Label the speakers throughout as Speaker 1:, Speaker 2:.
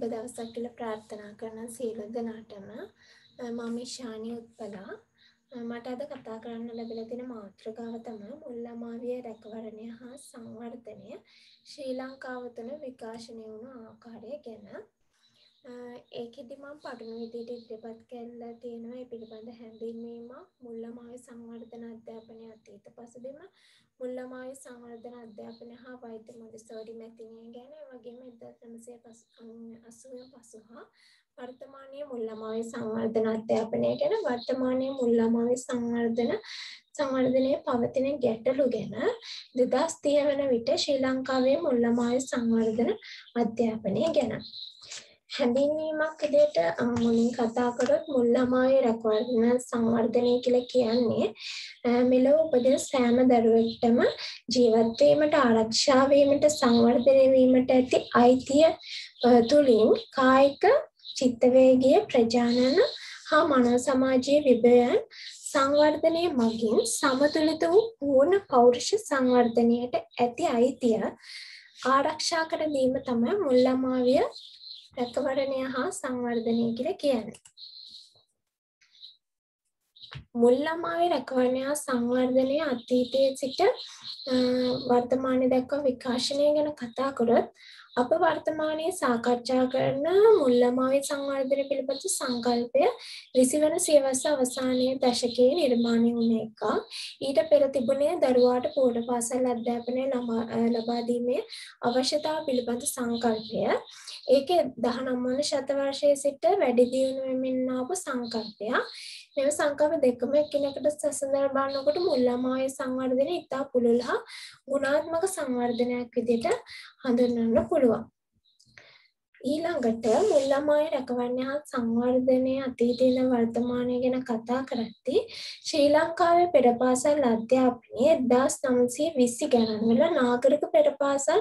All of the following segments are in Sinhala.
Speaker 1: සුබ දවසක් කියලා ප්‍රාර්ථනා කරන සියලු දෙනාටම මම ශානි උත්පලා. මට අද කතා කරන්න ලැබිලා තියෙන මාතෘකාව තමයි මුල්ලමාවිය රැකවරණය හා සංවර්ධනය. ශ්‍රී ලංකාව තුළ විකාශනය වුණු ආකාරය ගැන ඒකෙදි මම පටුණු විදිහට ඉදිරිපත් කරලා තියෙනවා. ඒ පිළිබඳ හැඳින්වීමක් මුල්ලමාවි සංවර්ධන අධ්‍යාපනය අතීත පසුබිම මුල්ලමාවි සංවර්ධන අධ්‍යාපනය හා වෛද්‍ය මොන්ටිසෝරි මැතිනිය ගැන ඒ වගේම 1980 පසු හා වර්තමානයේ මුල්ලමාවි සංවර්ධන අධ්‍යාපනය ගැන වර්තමානයේ මුල්ලමාවි සංවර්ධන සංවර්ධනයේ පවතින ගැටලු ගැන 2030 වන විට ශ්‍රී ලංකාවේ මුල්ලමාවි සංවර්ධන අධ්‍යාපනය ගැන. හැඳින්වීමක් විදිහට මුලින් කතා කරොත් මුල්ලමාවේ රැකවරණ සංවර්ධනය කියලා කියන්නේ මෙලොව උපදින සෑම දරුවෙක්ටම ජීවත් වීමට ආරක්ෂා වීමට සංවර්ධනය වීමට ඇති අයිතිය තුලින් කායික චිත්ත වේගය ප්‍රජානන හා මනෝ සමාජයේ විභවයන් සංවර්ධනය මගින් සමතුලිත වූ පූර්ණ පෞරුෂ සංවර්ධනයට ඇති අයිතිය ආරක්ෂා කර දීම තමයි මුල්ලමාවිය රැකවරණය හා සංවර්ධනය කියලා කියන්නේ. මුල් ළමාවේ රැකවරණය හා සංවර්ධනය අතීතයේ සිට වර්තමානය දක්වා විකාශනය ගැන කතා කරොත් අප වර්තමානයේ සාකච්ඡා කරන මුල් ළමාවේ සංවර්ධනය පිළිබඳ සංකල්පය විසිවන සියවස අවසානයේ දශකයේ නිර්මාණය වුණ එක. ඊට පෙර තිබුණේ දරුවාට පූර්ණ පාසල් අධ්‍යාපනය ලබා දීමේ අවශ්‍යතාව පිළිබඳ සංකල්පය. ඒකේ 19 වන ශතවර්ෂයේ සිට වැඩි දියුණු වෙමින් ආපු සංකල්පයක්. මෙම සංකල්ප දෙකම එකිනෙකට සසඳන බලනකොට මුල්ලමාවේ සංවර්ධනය ඉතා පුළුල් හා ගුණාත්මක සංවර්ධනයක් විදිහට හඳුන්වන්න පුළුවන්. ඊළඟට මුල්ලමාවේ රැකවරණය හා සංවර්ධනය අතීතයේ වර්තමානය ගැන කතා කරද්දී ශ්‍රී ලංකාවේ පෙරපාසල් අධ්‍යාපනය 1920 ගණන්වල නාගරික පෙරපාසල්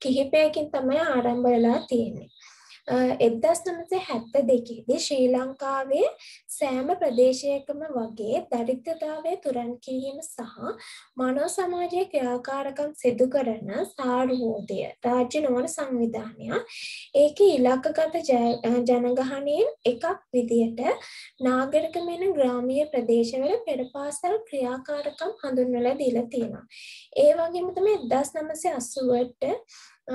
Speaker 1: කිහිපයකින් තමයි ආරම්භ වෙලා තියෙන්නේ. එදස් නමසේ හැත්ත දෙකේදී ශ්‍රී ලංකාවේ සෑම ප්‍රදේශයකම වගේ දරිද්‍රතාවය තුරන් කිරීම සහ මනෝ සමාජයේ ක්‍රියාකාරකම් සිදු කරන සාර්වෝදය රාජ්‍ය නොවන සංවිධානයක් ඒක ඉලක්කගත ජනගහනයෙන් එකක් විදියට නාගරික මෙන ග්‍රාමීය ප්‍රදේශවල පෙරපාසල් ක්‍රියාකාරකම් හඳුන්වලා දීලා තියෙනවා. ඒ වගේම තමයි 1980ට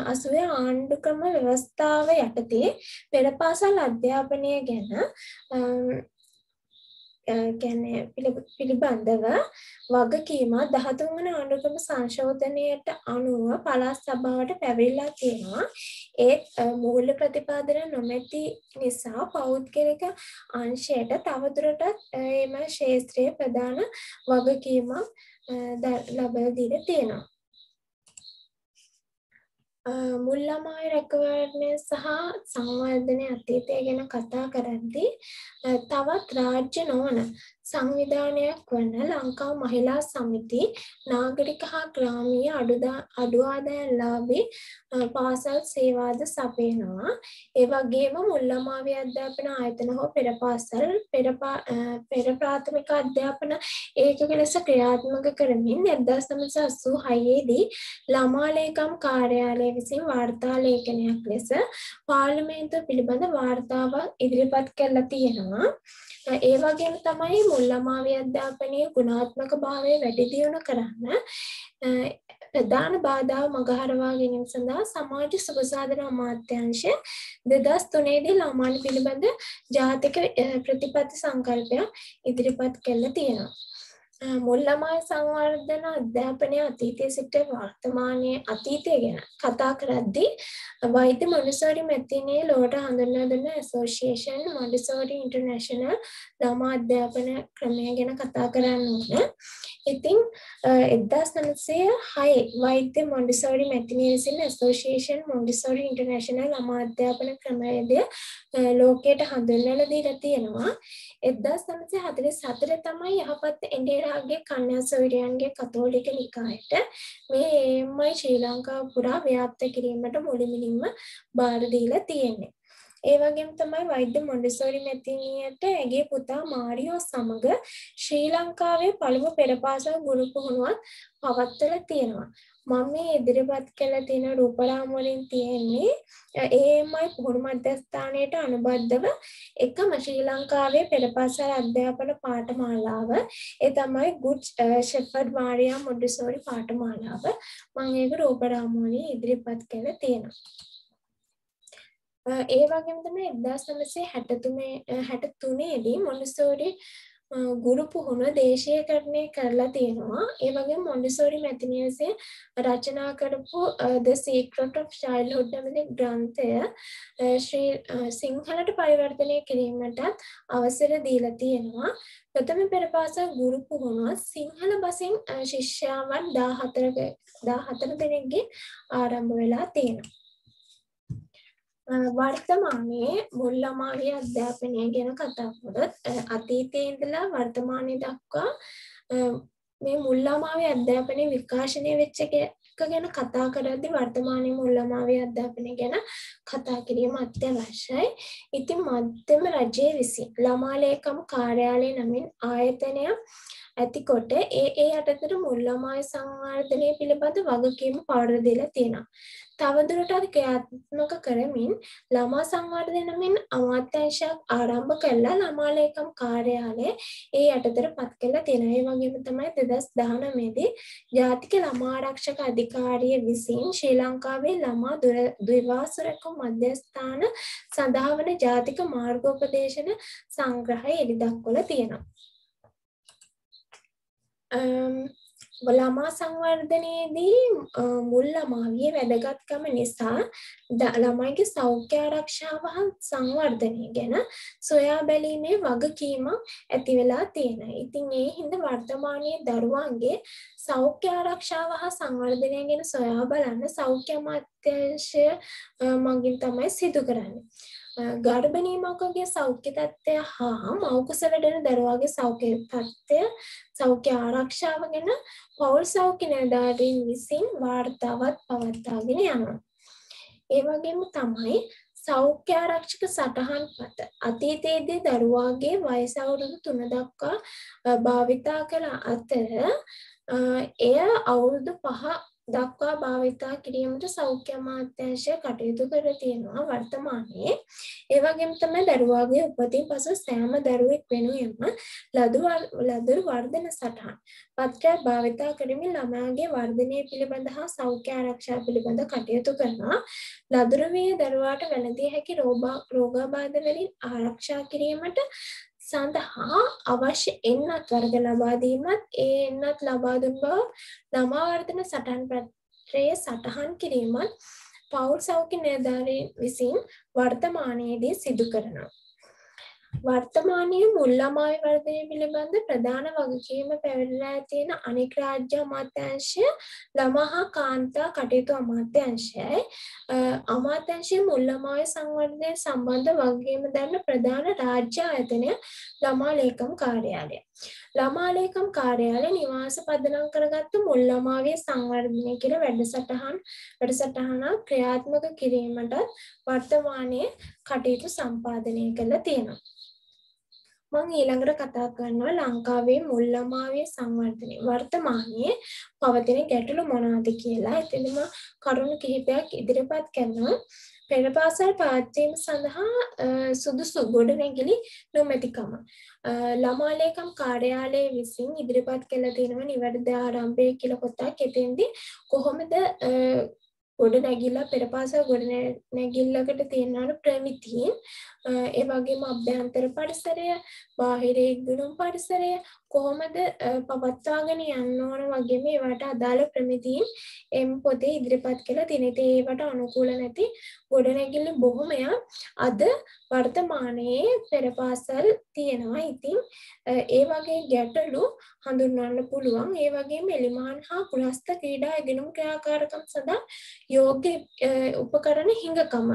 Speaker 1: අසුවේ ආණ්ඩුක්‍රම ව්‍යවස්ථාව යටතේ පෙරපාසල් අධ්‍යාපනය ගැන ගැන පිළිබඳව වගකීම දහතුන් වන ආණ්ඩුක්‍රම සංශෝධනයට අනුව පළාත් සභාවට පැවිල්ලා තියෙනවා. ඒත් මූල්‍ය ප්‍රතිපාදන නොමැති නිසා පෞද්ගලික අංශයට තවදුරටත් එම ශේත්‍රයේ ප්‍රධාන වගකීමක් ලබා දීලා තියෙනවා. මුල් ළමායි රැකවරණය සහ සංවර්ධනය අතීතය ගැන කතා කරද්දී තවත් රාජ්‍ය නොවන සංවිධානයක් වන ලංකාව මහිලා සමිති නාගරික හා ග්‍රාමීය අඩු ආදායම්ලාභී පාසල් සේවාද සපයනවා. ඒ වගේම මුල්ලමාවි අධ්‍යාපන ආයතන හෝ පෙර පාසල් පෙර ප්‍රාථමික අධ්‍යාපන ඒකක ලෙස ක්‍රියාත්මක කරමින් 1986 දී ළමා ලේකම් කාර්යාලය විසින් වාර්තා ලේඛනයක් ලෙස පාර්ලිමේන්තුව පිළිබඳ වාර්තාවක් ඉදිරිපත් කරලා තියෙනවා. ඒ වගේම තමයි මුල් ළමාවි අධ්‍යාපනයේ ගුණාත්මක භාවය වැඩි දියුණු කරන්න ප්‍රධාන බාධාව මගහරවා ගැනීම සඳහා සමාජ සුබසාධන අමාත්‍යංශය දෙදස් තුනේදී ළමාන් පිළිබඳ ජාතික ප්‍රතිපත්ති සංකල්පයක් ඉදිරිපත් කළ තියෙනවා. මුල්ලමයි සංවර්ධන අධ්‍යාපනය අතීතය සිට වර්තමානයේ අතීතය ගැන කතා කරද්දී වෛද්‍ය මොන්ඩිසෝරි මැතිනේ ලෝට හඳුන්වා දුන්න ඇසෝසියේෂන් මොන්ඩිසෝරි ඉන්ටර්නැෂනල් ළමා අධ්‍යාපන ක්‍රමය ගැන කතා කරන්න ඕන. ඉතින් එදදාස් නමසය හයි වෛද්‍ය මොන්ඩිසෝරි මැතිනය විසින් ඇසෝසියේෂන් මොන්ඩිසෝරි ඉන්ටර්නැෂනල් ළමා අධ්‍යාපන ක්‍රමයේද ලෝකයට හඳුන්වලා දීලා තියෙනවා. එදදාස් නමසය හතලිස් හතර තමයි යහපත් එන්ඩේ පෙරේරාගේ කන්‍යා සොයුරියන්ගේ කතෝලික නිකායට මේ ඒමයි ශ්‍රී ලංකාව පුරා ව්‍යාප්ත කිරීමට මුළුමනින්ම බාර දීලා තියෙන්නේ. ඒ වගේම තමයි වෛද්‍ය මොන්ඩිසෝරි මැතිණියට ඇගේ පුතා මාරියෝ සමග ශ්‍රී ලංකාවේ පළමු පෙරපාසල් ගුරු පුහුණුවක් පවත්වලා තියෙනවා. මම මේ ඉදිරිපත් කළ තියෙන රූපරාම වලින් තියෙන්නේ ඒමයි පුහුණු මධ්‍යස්ථානයට අනුබද්ධව එකම ශ්‍රී ලංකාවේ පෙරපාසල් අධ්‍යාපන පාඨමාලාව. ඒ තමයි ගුඩ් ෂෙෆර්ඩ් මාරියා මොන්ඩිසෝරි පාඨමාලාව. මම ඒක රූපරාම වලින් ඉදිරිපත් කළා තියෙනවා. ඒ වගේම තමයි 1963 63දී මොන්ඩිසෝරි ගුරු පුහුණුව දේශීයකරණය කරලා තියෙනවා. ඒ වගේම මොන්ඩිසෝරි මැතිණිය විසින් රචනා කරපු The Secret of Childhood නැමැති ග්‍රන්ථය ශ්‍රී සිංහලට පරිවර්තනය කිරීමටත් අවසර දීලා තියෙනවා. ප්‍රථම පෙරපාසල් ගුරු පුහුණුව සිංහල බසින් ශිෂ්‍යාවන් 14 14 දෙනෙක්ගෙන් ආරම්භ වෙලා තියෙනවා. වර්තමානයේ මුල් ළමාගේ අධ්‍යාපනය ගැන කතා කරොත් අතීතයේ ඉඳලා වර්තමානයේ දක්වා මේ මුල් ළමාවේ අධ්‍යාපනයේ විකාශනය වෙච්ච එක ගැන කතා කරද්දී වර්තමානයේ මුල් ළමාවේ අධ්‍යාපනය ගැන කතා කිරීම අත්‍යවශ්‍යයි. ඉතින් මධ්‍යම රජයේ විසින් ළමා ලේකම් කාර්යාලය නමින් ආයතනය ඇතිකොට ඒ ඒ යටතට මුල් ළමායි සංවර්ධනය පිළිබඳ වගකීම පවර දීලා තියෙනවා. තවදුරටත් ක්‍රියාත්මක කරමින් ළමා සංවර්ධන මෙන් අමාත්‍යංශයක් ආරම්භ කළා ළමා ලේකම් කාර්යාලය ඒ යටතට පත් කළා තියෙනවා. ඒ වගේම තමයි 2019 දී ජාතික ළමා ආරක්ෂක අධිකාරිය විසින් ශ්‍රී ලංකාවේ ළමා ද්විවාසරක මධ්‍යස්ථාන සඳහා වන ජාතික මාර්ගෝපදේශන සංග්‍රහය එළි දක්වලා තියෙනවා. ළමා සංවර්ධනයේදී මුල් ළමාවිය වැදගත්කම නිසා ළමයිගේ සෞඛ්‍ය ආරක්ෂාව හා සංවර්ධනය ගැන සොයා බැලීමේ වගකීමක් ඇති වෙලා තියෙනවා. ඉතින් ඒ හින්දා වර්තමානයේ දරුවන්ගේ සෞඛ්‍ය ආරක්ෂාව හා සංවර්ධනය ගැන සොයා බලන්න සෞඛ්‍ය අමාත්‍යාංශය මගින් තමයි සිදු කරන්නේ. ගර්භණී මවකගේ සෞඛ්‍ය තත්ත්වය හා මවකුස වැඩෙන දරුවාගේ සෞඛ්‍ය තත්ත්වය සෞඛ්‍ය ආරක්ෂාව ගැන පවුල් සෞඛ්‍ය නිලධාරීන් විසින් වාර්තාවත් පවත්වාගෙන යනවා. ඒ වගේම තමයි සෞඛ්‍ය ආරක්ෂක සටහන් පත අතීතයේදී දරුවාගේ වයස අවුරුදු 3 දක්වා භාවිතා කළ අතර එය අවුරුදු 5 දක්වා භාවිතා කිරීමට සෞඛ්‍ය අමාත්‍යාංශය කටයුතු කර තියෙනවා වර්තමානයේ. ඒ වගේම තමයි දරුවාගේ උපතින් පසු සෑම දරුවෙක් වෙනුවෙන්ම ලදරු වර්ධන සටහන් පත්‍රයක් භාවිතා කරමින් ළමයාගේ වර්ධනය පිළිබඳ හා සෞඛ්‍ය ආරක්ෂා පිළිබඳ කටයුතු කරනවා. ලදරුවිය දරුවාට වැළඳිය හැකි රෝගාබාධ වලින් ආරක්ෂා කිරීමට සඳහා අවශ්‍ය එන්නත් වර්ග ලබා දීමත් ඒ එන්නත් ලබා දුන් බව ළමා වර්ධන සටහන් පත්‍රයේ සටහන් කිරීමත් පවුල් සෞඛ්‍ය නිලධාරීන් විසින් වර්තමානයේදී සිදු කරනවා. වර්තමානයේ මුල් ළමායි වර්ධනය පිළිබඳ ප්‍රධාන වගකීම පැවරලා තියෙන අනෙක් රාජ්‍ය අමාත්‍යාංශය ළමා හා කාන්තා කටයුතු අමාත්‍යාංශයයි අමාත්‍යාංශයේ මුල් ළමායි සංවර්ධනය සම්බන්ධ වගකීම දරන ප්‍රධාන රාජ්‍ය ආයතනය ළමා ලේකම් කාර්යාලය. ළමා ලේකම් කාර්යාලය නිවාස පදනම් කරගත්තු මුල් ළමාගේ සංවර්ධනය කියලා වැඩසටහන් වැඩසටහනක් ක්‍රියාත්මක කිරීමටත් වර්තමානයේ කටයුතු සම්පාදනය කරලා තියෙනවා. මං ඊළඟට කතා කරනවා ලංකාවේ මුල් ළමාවේ සංවර්ධනය වර්තමානයේ පවතින ගැටලු මොනවද කියලා. එතනම කරුණු කිහිපයක් ඉදිරිපත් කරනවා. පෙරපාසල් පවත්වීම සඳහා සුදුසු ගොඩනැගිලි නොමැතිකම. ළමා ලේකම් කාර්යාලය විසින් ඉදිරිපත් කළ තියෙනවා නිවැරදි ආරම්භය කියලා පොතක්. එතෙන්දී කොහොමද ගොඩ නැගිල්ලා පෙරපාසල් ගොඩ නැගිල්ලකට තියෙනවට ප්‍රමිතියෙන් ඒ වගේම අභ්‍යන්තර පරිසරය බාහිර ඉක්දුණුම් පරිසරය කොහොමද පවත්වාගෙන යන්න ඕන වගේම ඒවට අදාළ ප්‍රමිතියින් එම් පොතේ ඉදිරිපත් කළ තිනෙත ඒවට අනුකූල නැති ගොඩනැගිල්ල බොහොමයක් අද වර්තමානයේ පෙරපාසල් තියෙනවා. ඉතින් ඒ වගේ ගැටලු හඳුන්වන්න පුළුවන්. ඒ වගේම එලිමාන් හා පුලස්ත ක්‍රීඩා ඉගෙනුම් ක්‍රියාකාරකම් සඳහා යෝග්‍ය උපකරණ හිඟකම.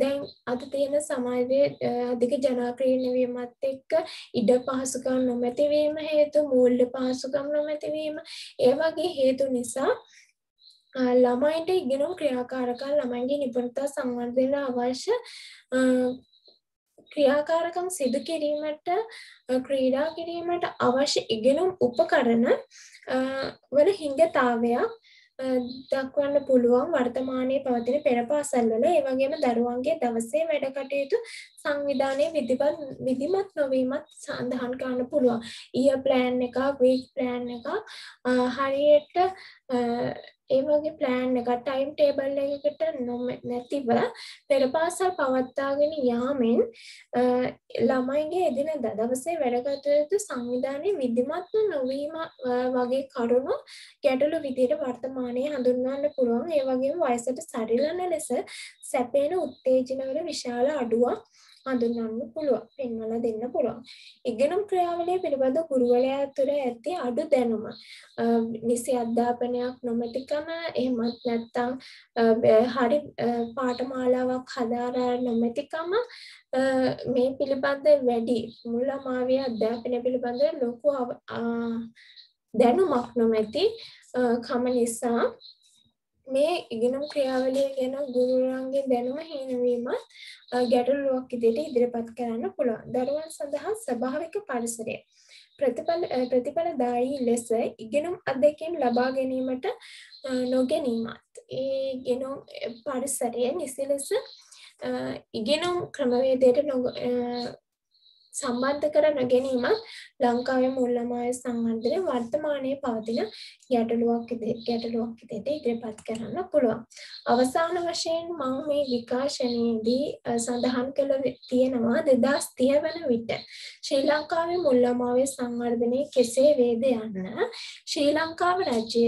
Speaker 1: දැන් අද තියෙන සමාජයේ අධික ජනාක්‍රීණය වීමත් එක්ක ඉඩ පහසුකම් නොමැතිවීම කිරීම හේතු මූල්‍ය පහසුකම් නොමැතිවීම ඒ වගේ හේතු නිසා ළමයින්ට ඉගෙනුම් ක්‍රියාකාරකම් ළමයින්ගේ නිපුණතා සංවර්ධන අවශ්‍ය ක්‍රියාකාරකම් සිදු කිරීමට ක්‍රීඩා කිරීමට අවශ්‍ය ඉගෙනුම් උපකරණ වන හිංගතාවයක් දක්වන්න පුළුවන් වර්තමානයේ පවතින පෙරපාසල්වල ඒ වගේම දරුවන්ගේ දවසේ වැඩ කටයුතු සංවිධානයේ විධිමත් විධිමත් නොවීමත් සඳහන් කරන්න පුළුවන්. ඊය ප්ලෑන් එකක්, වීක් ප්ලෑන් එකක් හරියට ඒ වගේ ප්ලෑන් එක ටයිම් ටේබල් එකකට නැතිව පෙරපාසල් පවත්තාගෙන යාමෙන් ළමයිගේ එදින දවසේ වැඩකටයුතු සංවිධානය විධිමත්ව නොවීම වගේ කරුණු ගැටලු විදියට වර්තමානය හඳුන්වන්න පුළුවන්. ඒ වගේම වයසට සරිලන ලෙස සැපේන උත්තේජනවල විශාල අඩුවක් හඳුන්වන්න පුළුවන් පෙන්වලා දෙන්න පුළුවන්. ඉගෙනුම් ක්‍රියාවලිය පිළිබඳ ගුරුවරයා තුළ ඇති අඩු දැනුම නිසි අධ්‍යාපනයක් නොමැතිකම එහෙමත් නැත්නම් හරි පාඨමාලාවක් හදාරා නොමැතිකම මේ පිළිබඳ වැඩි මුල් ළමාවිය අධ්‍යාපනය පිළිබඳ ලොකු දැනුමක් නොමැති කම නිසා මේ ඉගෙනුම් ක්‍රියාවලිය ගැන ගුරුවරන්ගේ දැනුම හීනවීමත් ගැටලුවක් විදිහට ඉදිරිපත් කරන්න පුළුවන්. දරුවන් සඳහා ස්වභාවික පරිසරය ප්‍රතිඵල ප්‍රතිඵලදායී ලෙස ඉගෙනුම් අත්දැකීම් ලබා ගැනීමට නොගැනීමත් ඒ ගෙනුම් පරිසරය නිසි ලෙස ඉගෙනුම් ක්‍රමවේදයට සම්බන්ධ කර නොගැනීමත් ලංකාවේ මුල්ලමාය සංවර්ධනය වර්තමානයේ පවතින ගැටලුවක් ගැටලුවක් විදිහට ඉදිරිපත් කරන්න පුළුවන්. අවසාන වශයෙන් මම මේ විකාශනයේදී සඳහන් කළ තියෙනවා 2030 වන විට ශ්‍රී ලංකාවේ මුල්ලමාවේ සංවර්ධනය කෙසේ වේද යන්න ශ්‍රී ලංකාව රජය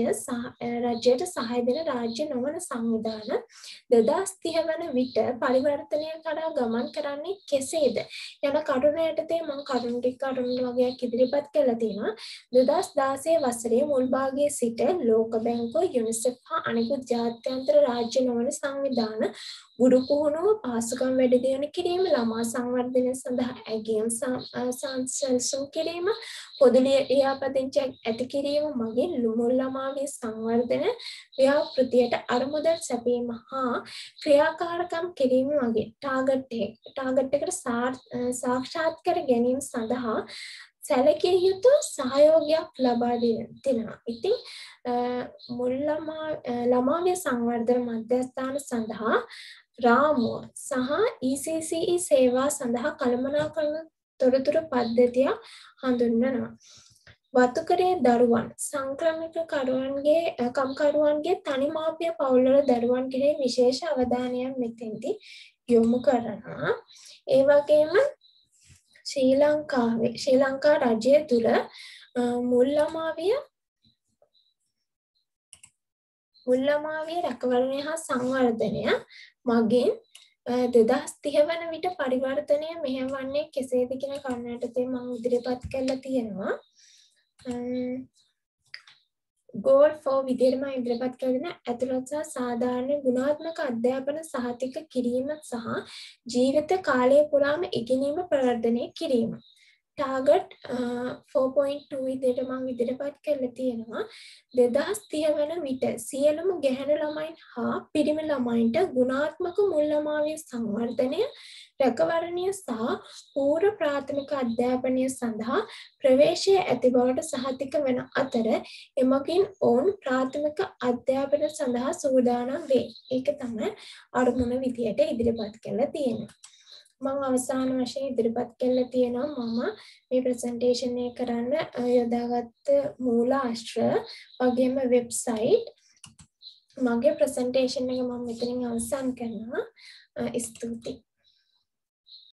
Speaker 1: රජයට සහාය දෙන රාජ්‍ය නොවන සංවිධාන 2030 වන විට පරිවර්තනය කරා ගමන් කරන්නේ කෙසේද යන කරුණ යටතේ මම කරුණු ටික කරුණු වගේක් ඉදිරිපත් කළා තියෙනවා. 2016 වසරේ මුල් භාගයේ සිට ලෝක බැංකුව යුනිසෙෆ් හා අනෙකුත් ජාත්‍යන්තර රාජ්‍ය නොවන සංවිධාන ගුරු පුහුණුව පහසුකම් වැඩි දියුණු කිරීම ළමා සංවර්ධනය සඳහා ඇගයීම් සැලසුම් කිරීම පොදු ලියාපදිංචියක් ඇති කිරීම මගින් මුල් ළමාගේ සංවර්ධන ව්‍යාපෘතියට අරමුදල් සැපීම හා ක්‍රියාකාරකම් කිරීම වගේ ටාගට් ටාගට් එකට සාක්ෂාත් කර ගැනීම සඳහා සැලකිය යුතු සහයෝගයක් ලබා දෙනවා. ඉතින් මුල් ළමාගේ සංවර්ධන මධ්‍යස්ථාන සඳහා රාමුව සහ ECCE සේවා සඳහා කළමනාකරන තොරතුරු පද්ධතිය හඳුන්වනවා. වතුකරේ දරුවන් සංක්‍රමික කරුවන්ගේ කම්කරුවන්ගේ තනිමාපිය පවුල්වල දරුවන් කෙරෙහි විශේෂ අවධානයක් මෙතෙන්දී යොමු කරනවා. ඒ වගේම ශ්‍රී ලංකාවේ ශ්‍රී ලංකා රජය තුළ මුල් ළමාවිය මුල් ළමාවිය රැකවරණය හා සංවර්ධනය මගින් දෙදස් තිහ වන විට පරිවර්තනය මෙහෙවන්නේ කෙසේද කියන කරුණටතේ මං ඉදිරිපත් කරලා තියෙනවා. ගෝල් ෆෝ විදිරම ඉදිරිපත් කරන ඇතුළත් සහ සාධාරණ ගුණාත්මක අධ්‍යාපන සහතික කිරීම සහ ජීවිත කාලය පුරාම ඉගෙනීම ප්‍රවර්ධනය කිරීම. ටාගට් 4.2 විදිහට මම ඉදිරිපත් කරලා තියෙනවා 2030 වන විට සියලුම ගැහැණු ළමයින් හා පිරිමි ළමයින්ට ගුණාත්මක මුල් ළමාවිය සංවර්ධනය රැකවරණය සහ පූර්ව ප්‍රාථමික අධ්‍යාපනය සඳහා ප්‍රවේශය ඇති බවට සහතික වන අතර එමගින් ඔවුන් ප්‍රාථමික අධ්‍යාපන සඳහා සූදානම් වේ. ඒක තමයි අරමුණ විදියට ඉදිරිපත් කරලා තියෙන්නේ. මම අවසාන වශයෙන් ඉදිරිපත් කරලා තියෙනවා. මම මේ ප්‍රසන්ටේෂන් එක කරන්න යොදාගත්ත මූල ආශ්‍ර වගේම වෙබ්සයිට් මගේ ප්‍රසන්ටේෂන් එක මම මෙතනින් අවසන් කරනවා. ස්තුතියි.